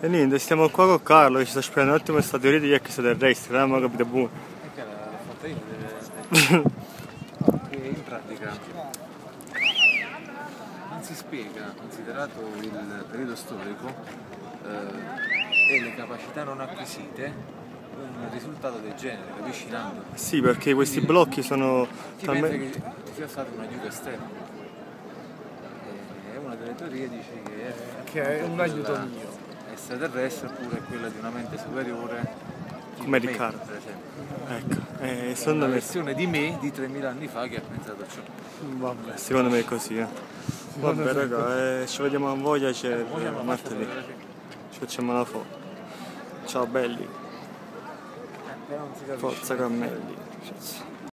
E niente, stiamo qua con Carlo che ci sta spiegando un attimo questa teoria degli extraterrestri, non abbiamo capito buono. E che l'ha fatta io deve... in pratica non si spiega, considerato il periodo storico eh, e le capacità non acquisite, un risultato del genere, capisci Nando? Sì, perché questi blocchi sono Chi talmente... che ci sia stata un aiuto esterno? Delle teorie dice che è, Che è un aiuto mio. extraterrestre oppure quella di una mente superiore Come me, Riccardo. per esempio Ecco, eh, una secondo me... versione di me di 3000 anni fa che ha pensato a ciò Vabbè, secondo me è così, eh. Vabbè raga, eh, ci vediamo a Voyager Vogliamo martedì. Ci facciamo una foto. Ciao belli, però non si capisce forza cammelli.